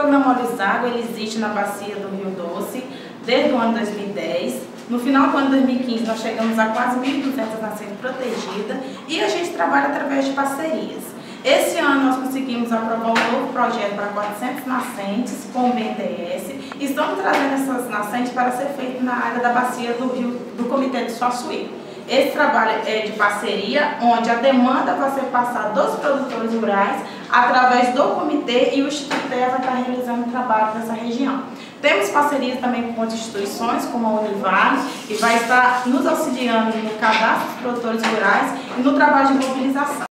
programa Olhos Água ele existe na bacia do Rio Doce desde o ano 2010. No final do ano 2015 nós chegamos a quase 1.200 nascentes protegidas e a gente trabalha através de parcerias. Esse ano nós conseguimos aprovar um novo projeto para 400 nascentes com o BNDES e estamos trazendo essas nascentes para ser feito na área da bacia do rio do Comitê de Suaçuí. Esse trabalho é de parceria, onde a demanda vai ser passada dos produtores rurais através do comitê e o Instituto Terra vai estar realizando o trabalho nessa região. Temos parcerias também com outras instituições, como a Univale, que vai estar nos auxiliando no cadastro dos produtores rurais e no trabalho de mobilização.